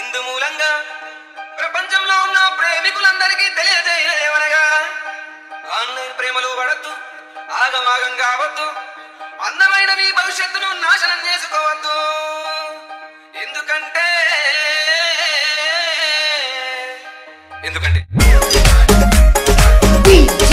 ఇందు మూలంగా ప్రపంచంలో ఉన్న ప్రేమికులందరికీ తెలియజేయలేవనగా ఆన్లైన్ ప్రేమలు పడద్దు ఆగమాగం కావద్దు అందమైన మీ భవిష్యత్తును నాశనం చేసుకోవద్దు ఎందుకంటే ఎందుకంటే DJ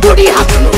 booty happening.